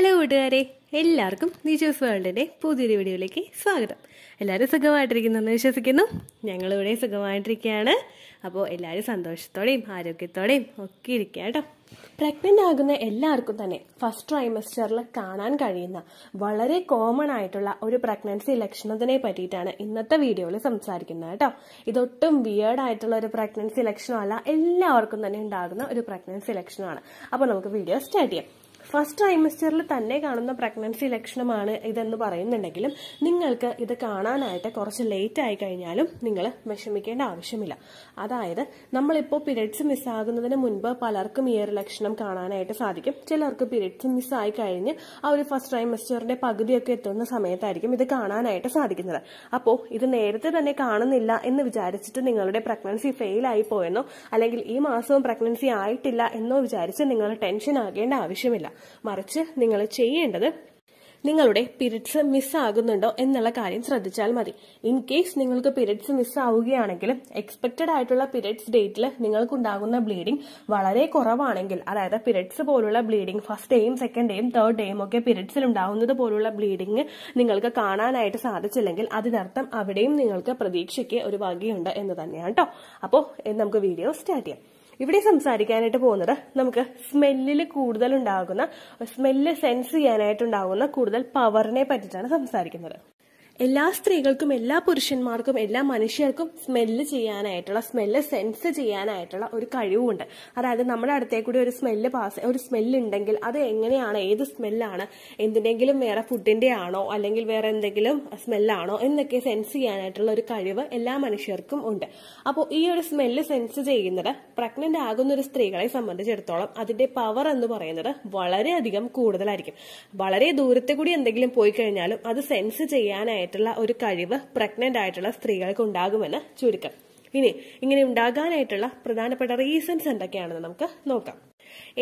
Hello കൂട്ടുകാരെ എല്ലാവർക്കും നീച്ചോസ് വേൾഡിന്റെ പുതിയൊരു വീഡിയോയിലേക്ക് സ്വാഗതം. എല്ലാവരും സുഖമായിട്ടിരിക്കുന്നെന്ന് വിശ്വസിക്കുന്നു. ഞങ്ങളിവിടെ സുഖമായിട്ടിരിക്കുകയാണ്. അപ്പോൾ എല്ലാവരും സന്തോഷത്തോടെയും ആരോഗ്യത്തോടെയും ഒക്കെ ഇരിക്കുക കേട്ടോ. പ്രഗ്നന്റ് ആകുന്ന എല്ലാവർക്കും തന്നെ ഫസ്റ്റ് ട്രൈമസ്റ്ററിൽ കാണാൻ കഴിയുന്ന വളരെ കോമൺ ആയിട്ടുള്ള ഒരു പ്രഗ്നൻസി ലക്ഷണത്തിനെ പറ്റിയിട്ടാണ് ഇന്നത്തെ വീഡിയോയിൽ സംസാരിക്കുന്നത് കേട്ടോ. ഇതൊട്ടും വിയേർഡ് ആയിട്ടുള്ള ഒരു പ്രഗ്നൻസി ലക്ഷണമല്ല എല്ലാവർക്കും തന്നെ ഉണ്ടാകുന്ന ഒരു പ്രഗ്നൻസി ലക്ഷണമാണ്. അപ്പോൾ നമുക്ക് വീഡിയോ സ്റ്റാർട്ട് ചെയ്യാം. ഫസ്റ്റ് ട്രൈമസ്റ്ററിൽ തന്നെ കാണുന്ന പ്രഗ്നൻസി ലക്ഷണമാണ് ഇതെന്ന് പറയുന്നുണ്ടെങ്കിലും നിങ്ങൾക്ക് ഇത് കാണാനായിട്ട് കുറച്ച് ലേറ്റ് ആയി കഴിഞ്ഞാലും നിങ്ങൾ വിഷമിക്കേണ്ട ആവശ്യമില്ല. അതായത് നമ്മളിപ്പോൾ പിരീഡ്സ് മിസ്സാകുന്നതിന് മുൻപ് പലർക്കും ഈ ഒരു ലക്ഷണം കാണാനായിട്ട് സാധിക്കും. ചിലർക്ക് പിരീഡ്സ് മിസ്സായി കഴിഞ്ഞ് ആ ഒരു ഫസ്റ്റ് ട്രൈമസ്റ്ററിന്റെ പകുതിയൊക്കെ എത്തുന്ന സമയത്തായിരിക്കും ഇത് കാണാനായിട്ട് സാധിക്കുന്നത്. അപ്പോൾ ഇത് നേരത്തെ തന്നെ കാണുന്നില്ല എന്ന് വിചാരിച്ചിട്ട് നിങ്ങളുടെ പ്രഗ്നൻസി ഫെയിൽ ആയി പോയെന്നോ അല്ലെങ്കിൽ ഈ മാസവും പ്രഗ്നൻസി ആയിട്ടില്ല എന്നോ വിചാരിച്ച് നിങ്ങൾ ടെൻഷൻ ആകേണ്ട ആവശ്യമില്ല. മറിച്ച് നിങ്ങൾ ചെയ്യേണ്ടത് നിങ്ങളുടെ പീരിയഡ്സ് മിസ്സാകുന്നുണ്ടോ എന്നുള്ള കാര്യം ശ്രദ്ധിച്ചാൽ മതി. ഇൻ കേസ് നിങ്ങൾക്ക് പീരിയഡ്സ് മിസ്സാവുകയാണെങ്കിൽ എക്സ്പെക്റ്റഡ് ആയിട്ടുള്ള പീരിയഡ്സ് ഡേറ്റിൽ നിങ്ങൾക്കുണ്ടാകുന്ന ബ്ലീഡിംഗ് വളരെ കുറവാണെങ്കിൽ അതായത് പീരിയഡ്സ് പോലുള്ള ബ്ലീഡിംഗ് ഫസ്റ്റ് ഡേയും സെക്കൻഡ് ഡേയും തേർഡ് ഡേയും ഒക്കെ പീരിയഡ്സിൽ ഉണ്ടാകുന്നത് പോലുള്ള ബ്ലീഡിംഗ് നിങ്ങൾക്ക് കാണാനായിട്ട് സാധിച്ചില്ലെങ്കിൽ അതിനർത്ഥം അവിടെയും നിങ്ങൾക്ക് പ്രതീക്ഷയ്ക്ക് ഒരു വകയുണ്ട് എന്ന് തന്നെയാണ് കേട്ടോ അപ്പോൾ നമുക്ക് വീഡിയോ സ്റ്റാർട്ട് ചെയ്യാം. ഇവിടെ സംസാരിക്കാനായിട്ട് പോകുന്നത് നമുക്ക് സ്മെല്ലിൽ കൂടുതൽ ഉണ്ടാകുന്ന സ്മെല്ല് സെൻസ് ചെയ്യാനായിട്ടുണ്ടാകുന്ന കൂടുതൽ പവറിനെ പറ്റിയിട്ടാണ് സംസാരിക്കുന്നത്. എല്ലാ സ്ത്രീകൾക്കും എല്ലാ പുരുഷന്മാർക്കും എല്ലാ മനുഷ്യർക്കും സ്മെല്ല് ചെയ്യാനായിട്ടുള്ള സ്മെല്ല് സെൻസ് ചെയ്യാനായിട്ടുള്ള ഒരു കഴിവുണ്ട്. അതായത് നമ്മുടെ അടുത്തേക്ക് കൂടി ഒരു സ്മെല്ല് പാസ് ഒരു സ്മെല്ല് ഉണ്ടെങ്കിൽ അത് എങ്ങനെയാണ് ഏത് സ്മെല്ലാണ് എന്തിനെങ്കിലും വേറെ ഫുഡിന്റെ ആണോ അല്ലെങ്കിൽ വേറെ എന്തെങ്കിലും സ്മെല്ലാണോ എന്നൊക്കെ സെൻസ് ചെയ്യാനായിട്ടുള്ള ഒരു കഴിവ് എല്ലാ മനുഷ്യർക്കും ഉണ്ട്. അപ്പോൾ ഈ ഒരു സ്മെല്ല് സെൻസ് ചെയ്യുന്നത് പ്രഗ്നന്റ് ആകുന്ന ഒരു സ്ത്രീകളെ സംബന്ധിച്ചിടത്തോളം അതിന്റെ പവർ എന്ന് പറയുന്നത് വളരെയധികം കൂടുതലായിരിക്കും. വളരെ ദൂരത്തെ കൂടി എന്തെങ്കിലും പോയി കഴിഞ്ഞാലും അത് സെൻസ് ചെയ്യാനായിട്ട് ആയിട്ടുള്ള ഒരു കഴിവ് പ്രഗ്നന്റ് ആയിട്ടുള്ള സ്ത്രീകൾക്ക് ഉണ്ടാകുമെന്ന് ചുരുക്കം. ഇനി ഇങ്ങനെ ഉണ്ടാകാനായിട്ടുള്ള പ്രധാനപ്പെട്ട റീസൺസ് എന്തൊക്കെയാണെന്ന് നമുക്ക് നോക്കാം.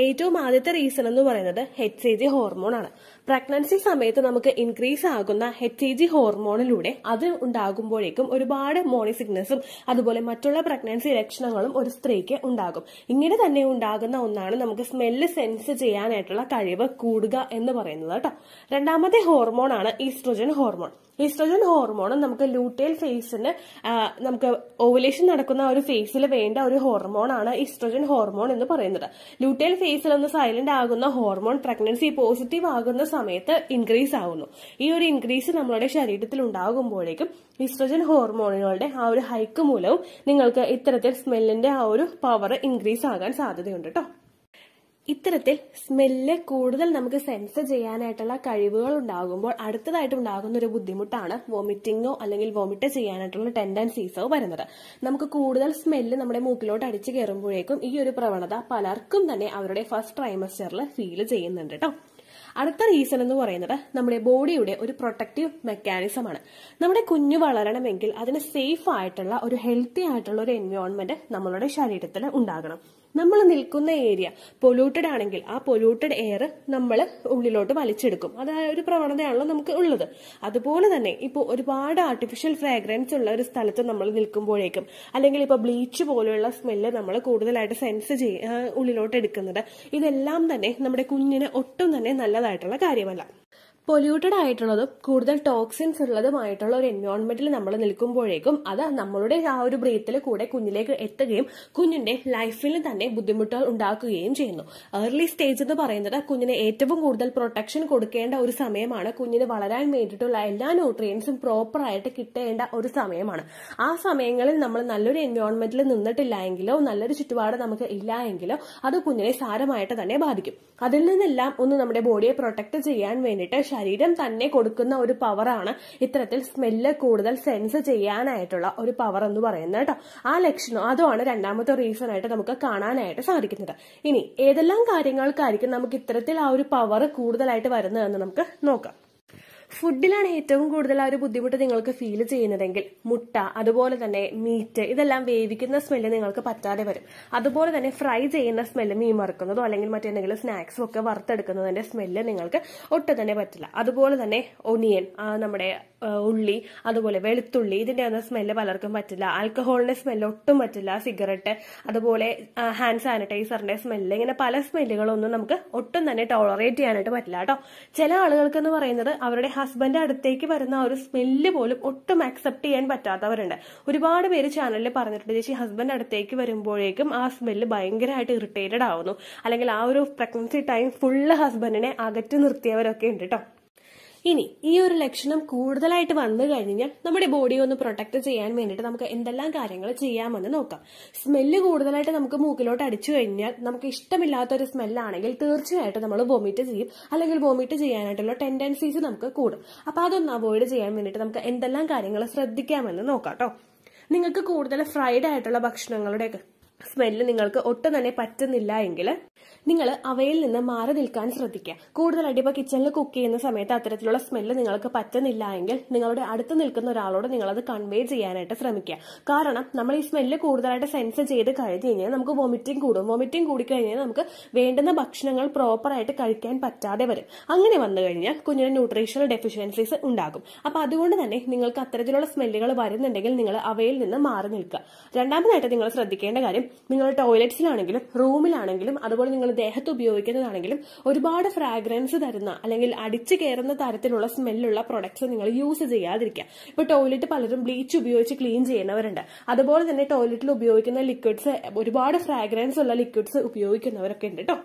ഏറ്റവും ആദ്യത്തെ റീസൺ എന്ന് പറയുന്നത് എച്ച് സി ജി ഹോർമോൺ ആണ്. പ്രഗ്നൻസി സമയത്ത് നമുക്ക് ഇൻക്രീസ് ആകുന്ന എച്ച് ഇ ജി ഹോർമോണിലൂടെ അത് ഉണ്ടാകുമ്പോഴേക്കും ഒരുപാട് മോണി സിക്നസും അതുപോലെ മറ്റുള്ള പ്രഗ്നൻസി ലക്ഷണങ്ങളും ഒരു സ്ത്രീക്ക് ഉണ്ടാകും. ഇങ്ങനെ തന്നെ ഉണ്ടാകുന്ന ഒന്നാണ് നമുക്ക് സ്മെല്ല് സെൻസ് ചെയ്യാനായിട്ടുള്ള കഴിവ് കൂടുക എന്ന് പറയുന്നത് കേട്ടോ. രണ്ടാമത്തെ ഹോർമോൺ ആണ് ഈസ്ട്രോജൻ ഹോർമോൺ ഈസ്ട്രോജൻ ഹോർമോൺ നമുക്ക് ലൂട്ടേൽ ഫേസിന് നമുക്ക് ഓവുലേഷൻ നടക്കുന്ന ഒരു ഫേസിൽ വേണ്ട ഒരു ഹോർമോൺ ആണ് ഈസ്ട്രോജൻ ഹോർമോൺ എന്ന് പറയുന്നത്. ലൂട്ടേൽ ഫേസിൽ ഒന്ന് സൈലന്റ് ആകുന്ന ഹോർമോൺ പ്രഗ്നൻസി പോസിറ്റീവ് ആകുന്ന സമയത്ത് ഇൻക്രീസ് ആവുന്നു. ഈ ഒരു ഇൻക്രീസ് നമ്മളുടെ ശരീരത്തിൽ ഉണ്ടാകുമ്പോഴേക്കും ഈസ്ട്രോജൻ ഹോർമോണുകളുടെ ആ ഒരു ഹൈക്ക് മൂലവും നിങ്ങൾക്ക് ഇത്തരത്തിൽ സ്മെല്ലിന്റെ ആ ഒരു പവർ ഇൻക്രീസ് ആകാൻ സാധ്യതയുണ്ട് കേട്ടോ ഇത്തരത്തിൽ സ്മെല്ല് കൂടുതൽ നമുക്ക് സെൻസ് ചെയ്യാനായിട്ടുള്ള കഴിവുകൾ ഉണ്ടാകുമ്പോൾ അടുത്തതായിട്ട് ഉണ്ടാകുന്ന ഒരു ബുദ്ധിമുട്ടാണ് വോമിറ്റിങ്ങോ അല്ലെങ്കിൽ വോമിറ്റ് ചെയ്യാനായിട്ടുള്ള ടെൻഡൻസീസോ വരുന്നത്. നമുക്ക് കൂടുതൽ സ്മെല്ല് നമ്മുടെ മൂക്കിലോട്ട് അടിച്ചു കയറുമ്പോഴേക്കും ഈ ഒരു പ്രവണത പലർക്കും തന്നെ അവരുടെ ഫസ്റ്റ് ട്രൈമസ്റ്ററിൽ ഫീൽ ചെയ്യുന്നുണ്ട് കേട്ടോ അടുത്ത റീസൺ എന്ന് പറയുന്നത് നമ്മുടെ ബോഡിയുടെ ഒരു പ്രൊട്ടക്റ്റീവ് മെക്കാനിസം ആണ്. നമ്മുടെ കുഞ്ഞു വളരണമെങ്കിൽ അതിന് സേഫ് ആയിട്ടുള്ള ഒരു ഹെൽത്തി ആയിട്ടുള്ള ഒരു എൻവയോൺമെന്റ് നമ്മളുടെ ശരീരത്തിൽ ഉണ്ടാകണം. നമ്മൾ നിൽക്കുന്ന ഏരിയ. പൊല്യൂട്ടഡ് ആണെങ്കിൽ ആ പൊല്യൂട്ടഡ് എയർ നമ്മൾ ഉള്ളിലോട്ട് വലിച്ചെടുക്കും. അത് ഒരു പ്രവണതയാണല്ലോ നമുക്ക് ഉള്ളത്. അതുപോലെ തന്നെ ഇപ്പോൾ ഒരുപാട് ആർട്ടിഫിഷ്യൽ ഫ്രാഗ്രൻസ് ഉള്ള ഒരു സ്ഥലത്ത് നമ്മൾ നിൽക്കുമ്പോഴേക്കും അല്ലെങ്കിൽ ഇപ്പോൾ ബ്ലീച്ച് പോലെയുള്ള സ്മെല്ല് നമ്മൾ കൂടുതലായിട്ട് സെൻസ് ചെയ്യ ഉള്ളിലോട്ട് എടുക്കുന്നത്. ഇതെല്ലാം തന്നെ നമ്മുടെ കുഞ്ഞിന് ഒട്ടും തന്നെ നല്ലതായിട്ടുള്ള കാര്യമല്ല. പൊല്യൂട്ടഡ് ആയിട്ടുള്ളതും കൂടുതൽ ടോക്സിൻസ് ഉള്ളതുമായിട്ടുള്ള ഒരു എൻവയോൺമെന്റിൽ നമ്മൾ നിൽക്കുമ്പോഴേക്കും അത് നമ്മളുടെ ആ ഒരു ബ്രീത്തിൽ കൂടെ കുഞ്ഞിലേക്ക് എത്തുകയും കുഞ്ഞിന്റെ ലൈഫിൽ തന്നെ ബുദ്ധിമുട്ടുകൾ ഉണ്ടാക്കുകയും ചെയ്യുന്നു. ഏർലി സ്റ്റേജ് എന്ന് പറയുന്നത് കുഞ്ഞിന് ഏറ്റവും കൂടുതൽ പ്രൊട്ടക്ഷൻ കൊടുക്കേണ്ട ഒരു സമയമാണ്. കുഞ്ഞിന് വളരാൻ വേണ്ടിയിട്ടുള്ള എല്ലാ ന്യൂട്രിയൻസും പ്രോപ്പർ ആയിട്ട് കിട്ടേണ്ട ഒരു സമയമാണ്. ആ സമയങ്ങളിൽ നമ്മൾ നല്ലൊരു എൻവയോൺമെന്റിൽ നിന്നിട്ടില്ല എങ്കിലോ നല്ലൊരു ചുറ്റുപാട് നമുക്ക് ഇല്ല എങ്കിലോ അത് കുഞ്ഞിനെ സാരമായിട്ട് തന്നെ ബാധിക്കും. അതിൽ നിന്നെല്ലാം ഒന്ന് നമ്മുടെ ബോഡിയെ പ്രൊട്ടക്ട് ചെയ്യാൻ വേണ്ടിയിട്ട് ശരീരം തന്നെ കൊടുക്കുന്ന ഒരു പവറാണ് ഇത്തരത്തിൽ സ്മെല്ല് കൂടുതൽ സെൻസ് ചെയ്യാനായിട്ടുള്ള ഒരു പവർ എന്ന് പറയുന്നത് കേട്ടോ. ആ ലക്ഷണം അതുമാണ് രണ്ടാമത്തെ റീസൺ ആയിട്ട് നമുക്ക് കാണാനായിട്ട് സാധിക്കുന്നത്. ഇനി ഏതെല്ലാം കാര്യങ്ങൾക്കായിരിക്കും നമുക്ക് ഇത്തരത്തിൽ ആ ഒരു പവർ കൂടുതലായിട്ട് വരുന്നതെന്ന് നമുക്ക് നോക്കാം. ഫുഡിലാണ് ഏറ്റവും കൂടുതൽ ആ ഒരു ബുദ്ധിമുട്ട് നിങ്ങൾക്ക് ഫീൽ ചെയ്യുന്നതെങ്കിൽ മുട്ട അതുപോലെ തന്നെ മീറ്റ് ഇതെല്ലാം വേവിക്കുന്ന സ്മെല്ല് നിങ്ങൾക്ക് പറ്റാതെ വരും. അതുപോലെ തന്നെ ഫ്രൈ ചെയ്യുന്ന സ്മെല്ല് മീൻ വറുക്കുന്നതോ അല്ലെങ്കിൽ മറ്റെന്തെങ്കിലും സ്നാക്സും ഒക്കെ വറുത്തെടുക്കുന്നതിന്റെ സ്മെല്ല് നിങ്ങൾക്ക് ഒട്ടും തന്നെ പറ്റില്ല. അതുപോലെ തന്നെ ഒനിയൻ നമ്മുടെ ഉള്ളി അതുപോലെ വെളുത്തുള്ളി ഇതിന്റെ ഒന്നും സ്മെല്ല് പലർക്കും പറ്റില്ല. ആൽക്കഹോളിന്റെ സ്മെല്ല് ഒട്ടും പറ്റില്ല. സിഗരറ്റ് അതുപോലെ ഹാൻഡ് സാനിറ്റൈസറിന്റെ സ്മെല്ല് ഇങ്ങനെ പല സ്മെല്ലുകളൊന്നും നമുക്ക് ഒട്ടും തന്നെ ടോളറേറ്റ് ചെയ്യാനായിട്ട് പറ്റില്ല കേട്ടോ ചില ആളുകൾക്ക് എന്ന് പറയുന്നത് അവരുടെ ഹസ്ബൻഡ് അടുത്തേക്ക് വരുന്ന ആ ഒരു സ്മെല്ല് പോലും ഒട്ടും അക്സെപ്റ്റ് ചെയ്യാൻ പറ്റാത്തവരുണ്ട്. ഒരുപാട് പേര് ചാനലിൽ പറഞ്ഞിട്ടുണ്ട് ചേച്ചി ഹസ്ബൻഡ് അടുത്തേക്ക് വരുമ്പോഴേക്കും ആ സ്മെല്ല് ഭയങ്കരമായിട്ട് ഇറിറ്റേറ്റഡ് ആവുന്നു. അല്ലെങ്കിൽ ആ ഒരു പ്രഗ്നൻസി ടൈം ഫുള്ള് ഹസ്ബൻഡിനെ അകറ്റി നിർത്തിയവരൊക്കെ ഉണ്ട് കേട്ടോ ഇനി ഈ ഒരു ലക്ഷണം കൂടുതലായിട്ട് വന്നു കഴിഞ്ഞാൽ നമ്മുടെ ബോഡി ഒന്ന് പ്രൊട്ടക്ട് ചെയ്യാൻ വേണ്ടിയിട്ട് നമുക്ക് എന്തെല്ലാം കാര്യങ്ങൾ ചെയ്യാമെന്ന് നോക്കാം. സ്മെല്ല് കൂടുതലായിട്ട് നമുക്ക് മൂക്കിലോട്ട് അടിച്ചു കഴിഞ്ഞാൽ നമുക്ക് ഇഷ്ടമില്ലാത്ത ഒരു സ്മെല്ലാണെങ്കിൽ തീർച്ചയായിട്ടും നമ്മൾ വോമിറ്റ് ചെയ്യും. അല്ലെങ്കിൽ വോമിറ്റ് ചെയ്യാനായിട്ടുള്ള ടെൻഡൻസീസ് നമുക്ക് കൂടും. അപ്പൊ അതൊന്ന് അവോയ്ഡ് ചെയ്യാൻ വേണ്ടിയിട്ട് നമുക്ക് എന്തെല്ലാം കാര്യങ്ങൾ ശ്രദ്ധിക്കാമെന്ന് നോക്കാം കേട്ടോ നിങ്ങൾക്ക് കൂടുതൽ ഫ്രൈഡ് ആയിട്ടുള്ള ഭക്ഷണങ്ങളുടെ സ്മെല്ല് നിങ്ങൾക്ക് ഒട്ടും തന്നെ പറ്റുന്നില്ല എങ്കിൽ നിങ്ങൾ അവയിൽ നിന്ന് മാറി നിൽക്കാൻ ശ്രദ്ധിക്കുക. കൂടുതലായിട്ട് ഇപ്പോൾ കിച്ചണിൽ കുക്ക് ചെയ്യുന്ന സമയത്ത് അത്തരത്തിലുള്ള സ്മെല്ല് നിങ്ങൾക്ക് പറ്റുന്നില്ല എങ്കിൽ നിങ്ങളുടെ അടുത്ത് നിൽക്കുന്ന ഒരാളോട് നിങ്ങളത് കൺവേ ചെയ്യാനായിട്ട് ശ്രമിക്കുക. കാരണം നമ്മൾ ഈ സ്മെല്ല് കൂടുതലായിട്ട് സെൻസ് ചെയ്ത് കഴിഞ്ഞ് കഴിഞ്ഞാൽ നമുക്ക് വോമിറ്റിംഗ് കൂടും. വോമിറ്റിംഗ് കൂടിക്കഴിഞ്ഞാൽ നമുക്ക് വേണ്ടുന്ന ഭക്ഷണങ്ങൾ പ്രോപ്പറായിട്ട് കഴിക്കാൻ പറ്റാതെ വരും. അങ്ങനെ വന്നു കഴിഞ്ഞാൽ കുഞ്ഞിന് ന്യൂട്രീഷണൽ ഡെഫിഷ്യൻസീസ് ഉണ്ടാകും. അപ്പൊ അതുകൊണ്ട് തന്നെ നിങ്ങൾക്ക് അത്തരത്തിലുള്ള സ്മെല്ലുകൾ വരുന്നുണ്ടെങ്കിൽ നിങ്ങൾ അവയിൽ നിന്ന് മാറി നിൽക്കുക. രണ്ടാമതായിട്ട് നിങ്ങൾ ശ്രദ്ധിക്കേണ്ട കാര്യം നിങ്ങൾ ടോയ്ലറ്റ്സിലാണെങ്കിലും റൂമിലാണെങ്കിലും അതുപോലെ നിങ്ങൾ ദേഹത്ത് ഉപയോഗിക്കുന്നതാണെങ്കിലും ഒരുപാട് ഫ്രാഗ്രൻസ് തരുന്ന അല്ലെങ്കിൽ അടിച്ചു കയറുന്ന തരത്തിലുള്ള സ്മെല്ലുള്ള പ്രൊഡക്ട്സ് നിങ്ങൾ യൂസ് ചെയ്യാതിരിക്കുക. ഇപ്പൊ ടോയ്ലറ്റ് പലരും ബ്ലീച്ച് ഉപയോഗിച്ച് ക്ലീൻ ചെയ്യുന്നവരുണ്ട്. അതുപോലെ തന്നെ ടോയ്ലറ്റിൽ ഉപയോഗിക്കുന്ന ലിക്വിഡ്സ് ഒരുപാട് ഫ്രാഗ്രൻസ് ഉള്ള ലിക്വിഡ്സ് ഉപയോഗിക്കുന്നവരൊക്കെ ഉണ്ട് കേട്ടോ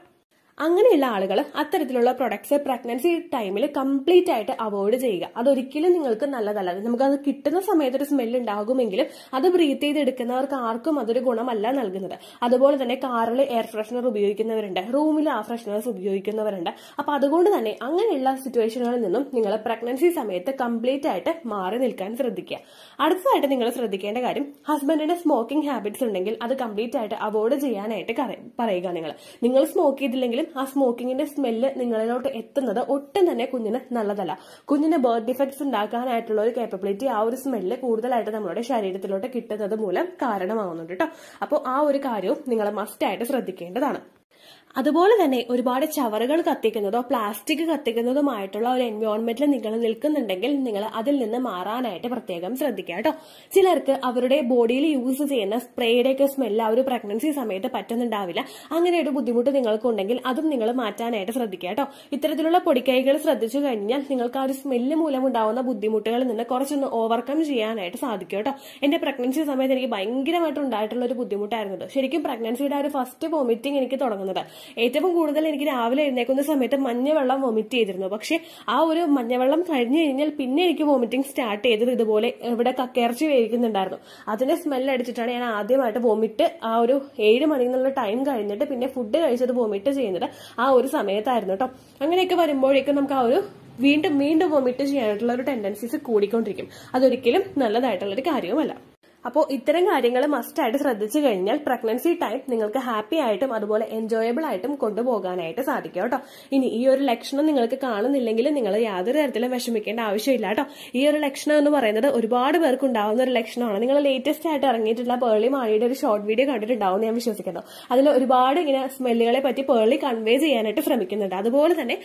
അങ്ങനെയുള്ള ആളുകൾ അത്തരത്തിലുള്ള പ്രൊഡക്ട്സ് പ്രഗ്നൻസി ടൈമിൽ കംപ്ലീറ്റ് ആയിട്ട് അവോയ്ഡ് ചെയ്യുക. അതൊരിക്കലും നിങ്ങൾക്ക് നല്ലതല്ല. നമുക്ക് അത് കിട്ടുന്ന സമയത്ത് ഒരു സ്മെൽ ഉണ്ടാകുമെങ്കിലും അത് ബ്രീത്ത് ചെയ്ത് എടുക്കുന്നവർക്ക് ആർക്കും അതൊരു ഗുണമല്ല നൽകുന്നത്. അതുപോലെ തന്നെ കാറിൽ എയർ ഫ്രഷ്നർ ഉപയോഗിക്കുന്നവരുണ്ട്. റൂമിൽ ആ ഫ്രഷ്നേഴ്സ് ഉപയോഗിക്കുന്നവരുണ്ട്. അപ്പൊ അതുകൊണ്ട് തന്നെ അങ്ങനെയുള്ള സിറ്റുവേഷനുകളിൽ നിന്നും നിങ്ങൾ പ്രഗ്നൻസി സമയത്ത് കംപ്ലീറ്റ് ആയിട്ട് മാറി നിൽക്കാൻ ശ്രദ്ധിക്കുക. അടുത്തതായിട്ട് നിങ്ങൾ ശ്രദ്ധിക്കേണ്ട കാര്യം ഹസ്ബൻഡിന്റെ സ്മോക്കിംഗ് ഹാബിറ്റ്സ് ഉണ്ടെങ്കിൽ അത് കംപ്ലീറ്റ് ആയിട്ട് അവോയ്ഡ് ചെയ്യാനായിട്ട് പറയുക നിങ്ങൾ നിങ്ങൾ സ്മോക്ക് ആ സ്മോക്കിങ്ങിന്റെ സ്മെല്ല് നിങ്ങളിലോട്ട് എത്തുന്നത് ഒട്ടും തന്നെ കുഞ്ഞിന് നല്ലതല്ല. കുഞ്ഞിന് ബേർത്ത് ഡിഫക്ട്സ് ഉണ്ടാക്കാനായിട്ടുള്ള ഒരു കേപ്പബിലിറ്റി ആ ഒരു സ്മെല്ല് കൂടുതലായിട്ട് നമ്മുടെ ശരീരത്തിലോട്ട് കിട്ടുന്നത് മൂലം കാരണമാവുന്നുണ്ട് കേട്ടോ. അപ്പോൾ ആ ഒരു കാര്യവും നിങ്ങൾ മസ്റ്റായിട്ട് ശ്രദ്ധിക്കേണ്ടതാണ്. അതുപോലെ തന്നെ ഒരുപാട് ചവറുകൾ കത്തിക്കുന്നതോ പ്ലാസ്റ്റിക് കത്തിക്കുന്നതുമായിട്ടുള്ള ഒരു എൻവയോൺമെന്റിൽ നിങ്ങൾ നിൽക്കുന്നുണ്ടെങ്കിൽ നിങ്ങൾ അതിൽ നിന്ന് മാറാനായിട്ട് പ്രത്യേകം ശ്രദ്ധിക്കുക കേട്ടോ. ചിലർക്ക് അവരുടെ ബോഡിയിൽ യൂസ് ചെയ്യുന്ന സ്പ്രേയുടെയൊക്കെ സ്മെല്ല് ആ ഒരു പ്രഗ്നൻസി സമയത്ത് പറ്റുന്നുണ്ടാവില്ല. അങ്ങനെ ഒരു ബുദ്ധിമുട്ട് നിങ്ങൾക്കുണ്ടെങ്കിൽ അതും നിങ്ങൾ മാറ്റാനായിട്ട് ശ്രദ്ധിക്കുക കേട്ടോ. ഇത്തരത്തിലുള്ള പൊടിക്കൈകൾ ശ്രദ്ധിച്ചു കഴിഞ്ഞാൽ നിങ്ങൾക്ക് ആ ഒരു സ്മെല്ല് മൂലം ഉണ്ടാവുന്ന ബുദ്ധിമുട്ടുകളിൽ നിന്ന് കുറച്ചൊന്ന് ഓവർകം ചെയ്യാനായിട്ട് സാധിക്കും കേട്ടോ. എന്റെ പ്രഗ്നൻസി സമയത്ത് എനിക്ക് ഭയങ്കരമായിട്ട് ഉണ്ടായിട്ടുള്ള ഒരു ബുദ്ധിമുട്ടായിരുന്നു ശരിക്കും പ്രഗ്നൻസിയുടെ ആ ഒരു ഫസ്റ്റ് വോമിറ്റിംഗ് എനിക്ക് തുടങ്ങുന്നത്. ഏറ്റവും കൂടുതൽ എനിക്ക് രാവിലെ എഴുന്നേക്കുന്ന സമയത്ത് മഞ്ഞവെള്ളം വൊമിറ്റ് ചെയ്തിരുന്നു. പക്ഷെ ആ ഒരു മഞ്ഞവെള്ളം കഴിഞ്ഞു കഴിഞ്ഞാൽ പിന്നെ എനിക്ക് വോമിറ്റിംഗ് സ്റ്റാർട്ട് ചെയ്തത് ഇതുപോലെ ഇവിടെ കക്കയിറച്ചി വേവിക്കുന്നുണ്ടായിരുന്നു. അതിന്റെ സ്മെൽ അടിച്ചിട്ടാണ് ഞാൻ ആദ്യമായിട്ട് വോമിറ്റ് ആ ഒരു ഏഴ് മണി എന്നുള്ള ടൈം കഴിഞ്ഞിട്ട് പിന്നെ ഫുഡ് കഴിച്ചത് വോമിറ്റ് ചെയ്യുന്നത് ആ ഒരു സമയത്തായിരുന്നു കേട്ടോ അങ്ങനെയൊക്കെ വരുമ്പോഴേക്കും നമുക്ക് ആ ഒരു വീണ്ടും വീണ്ടും വോമിറ്റ് ചെയ്യാനായിട്ടുള്ള ഒരു ടെൻഡൻസീസ് കൂടിക്കൊണ്ടിരിക്കും. അതൊരിക്കലും നല്ലതായിട്ടുള്ള ഒരു കാര്യവുമല്ല. അപ്പോൾ ഇത്തരം കാര്യങ്ങൾ മസ്റ്റായിട്ട് ശ്രദ്ധിച്ചു കഴിഞ്ഞാൽ പ്രഗ്നൻസി ടൈം നിങ്ങൾക്ക് ഹാപ്പി ആയിട്ടും അതുപോലെ എൻജോയബിൾ ആയിട്ടും കൊണ്ടുപോകാനായിട്ട് സാധിക്കും കേട്ടോ. ഇനി ഈ ഒരു ലക്ഷണം നിങ്ങൾക്ക് കാണുന്നില്ലെങ്കിൽ നിങ്ങൾ യാതൊരു തരത്തിലും വിഷമിക്കേണ്ട ആവശ്യമില്ല കേട്ടോ. ഈ ഒരു ലക്ഷണം എന്ന് പറയുന്നത് ഒരുപാട് പേർക്ക് ഉണ്ടാവുന്ന ഒരു ലക്ഷണമാണ്. നിങ്ങൾ ലേറ്റസ്റ്റ് ആയിട്ട് ഇറങ്ങിയിട്ടുള്ള പേളി മാണിയുടെ ഒരു ഷോർട്ട് വീഡിയോ കണ്ടിട്ടുണ്ടാവും ഞാൻ വിശ്വസിക്കുന്നു. അതിൽ ഒരുപാട് ഇങ്ങനെ സ്മെല്ലുകളെ പറ്റി പേളി കൺവേ ചെയ്യാനായിട്ട് ശ്രമിക്കുന്നുണ്ട്. അതുപോലെ തന്നെ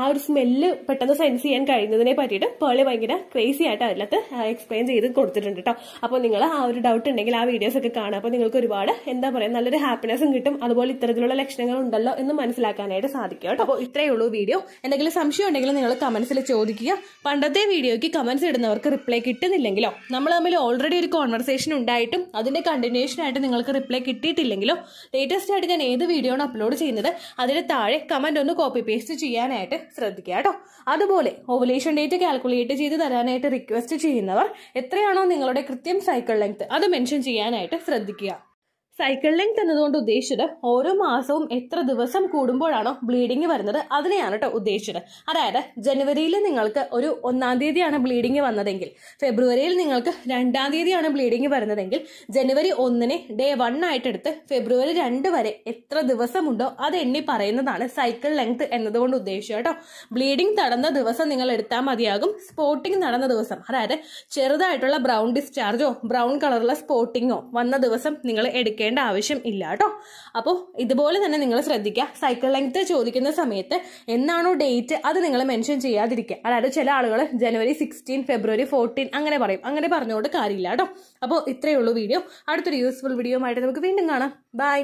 ആ ഒരു സ്മെല്ല് പെട്ടെന്ന് സെൻസ് ചെയ്യാൻ കഴിയുന്നതിനെ പറ്റിയിട്ട് പേളി ഭയങ്കര ക്രേസി ആയിട്ട് അതിനകത്ത് എക്സ്പ്ലെയിൻ ചെയ്ത് കൊടുത്തിട്ടുണ്ട് കേട്ടോ. അപ്പോൾ നിങ്ങൾ ആ ഒരു ഡൗട്ട് ഉണ്ടെങ്കിൽ ആ വീഡിയോസ് ഒക്കെ കാണുക. അപ്പോൾ നിങ്ങൾക്ക് ഒരുപാട് എന്താ പറയുക നല്ലൊരു ഹാപ്പിനെസ്സും കിട്ടും. അതുപോലെ ഇത്തരത്തിലുള്ള ലക്ഷണങ്ങൾ ഉണ്ടല്ലോ എന്ന് മനസ്സിലാക്കാനായിട്ട് സാധിക്കും കേട്ടോ. അപ്പോൾ ഇത്രയേ ഉള്ളൂ വീഡിയോ എന്തെങ്കിലും സംശയം ഉണ്ടെങ്കിൽ നിങ്ങൾ കമന്റ്സിൽ ചോദിക്കുക. പണ്ടത്തെ വീഡിയോയ്ക്ക് കമന്റ്സ് ഇടുന്നവർക്ക് റിപ്ലൈ കിട്ടുന്നില്ലെങ്കിലോ നമ്മൾ തമ്മിൽ ഓൾറെഡി ഒരു കോൺവെർസേഷൻ ഉണ്ടായിട്ടും അതിന്റെ കണ്ടിന്യൂഷൻ ആയിട്ട് നിങ്ങൾക്ക് റിപ്ലൈ കിട്ടിയിട്ടില്ലെങ്കിലോ ലേറ്റസ്റ്റ് ആയിട്ട് ഞാൻ ഏത് വീഡിയോ ആണ് അപ്ലോഡ് ചെയ്യുന്നത് അതിന് താഴെ കമന്റ് ഒന്ന് കോപ്പി പേസ്റ്റ് ചെയ്യാനായിട്ട് ശ്രദ്ധിക്കുക കേട്ടോ. അതുപോലെ ഓവുലേഷൻ ഡേറ്റ് കാൽക്കുലേറ്റ് ചെയ്ത് തരാനായിട്ട് റിക്വസ്റ്റ് ചെയ്യുന്നവർ എത്രയാണോ നിങ്ങളുടെ കൃത്യം സൈക്കിൾ ലെങ്ത് അത് മെൻഷൻ ചെയ്യാനായിട്ട് ശ്രദ്ധിക്കുക. സൈക്കിൾ ലെങ്ത് എന്നതുകൊണ്ട് ഉദ്ദേശിച്ചത് ഓരോ മാസവും എത്ര ദിവസം കൂടുമ്പോഴാണോ ബ്ലീഡിങ് വരുന്നത് അതിനെയാണ് കേട്ടോ ഉദ്ദേശിച്ചത്. അതായത് ജനുവരിയിൽ നിങ്ങൾക്ക് ഒരു ഒന്നാം തീയതിയാണ് ബ്ലീഡിങ് വന്നതെങ്കിൽ ഫെബ്രുവരിയിൽ നിങ്ങൾക്ക് രണ്ടാം തീയതിയാണ് ബ്ലീഡിങ് വരുന്നതെങ്കിൽ ജനുവരി ഒന്നിന് ഡേ വൺ ആയിട്ടെടുത്ത് ഫെബ്രുവരി രണ്ട് വരെ എത്ര ദിവസമുണ്ടോ അത് എണ്ണി പറയുന്നതാണ് സൈക്കിൾ ലെങ്ത് എന്നതുകൊണ്ട് ഉദ്ദേശിച്ചത് കേട്ടോ ബ്ലീഡിങ് നടന്ന ദിവസം നിങ്ങൾ എടുത്താൽ മതിയാകും. സ്പോട്ടിംഗ് നടന്ന ദിവസം അതായത് ചെറുതായിട്ടുള്ള ബ്രൗൺ ഡിസ്ചാർജോ ബ്രൗൺ കളറുള്ള സ്പോട്ടിങ്ങോ വന്ന ദിവസം നിങ്ങൾ എടുക്കേണ്ട കൊടുക്കേണ്ട ആവശ്യം ഇല്ല കേട്ടോ. അപ്പോൾ ഇതുപോലെ തന്നെ നിങ്ങൾ ശ്രദ്ധിക്കുക. സൈക്കിൾ ലെങ്ത് ചോദിക്കുന്ന സമയത്ത് എന്നാണോ ഡേറ്റ് അത് നിങ്ങൾ മെൻഷൻ ചെയ്യാതിരിക്കുക. അതായത് ചില ആളുകൾ ജനുവരി സിക്സ്റ്റീൻ ഫെബ്രുവരി ഫോർട്ടീൻ അങ്ങനെ പറയും. അങ്ങനെ പറഞ്ഞുകൊണ്ട് കാര്യമില്ല കേട്ടോ. അപ്പോൾ ഇത്രയേ ഉള്ളൂ വീഡിയോ അടുത്തൊരു യൂസ്ഫുൾ വീഡിയോ ആയിട്ട് നമുക്ക് വീണ്ടും കാണാം. ബൈ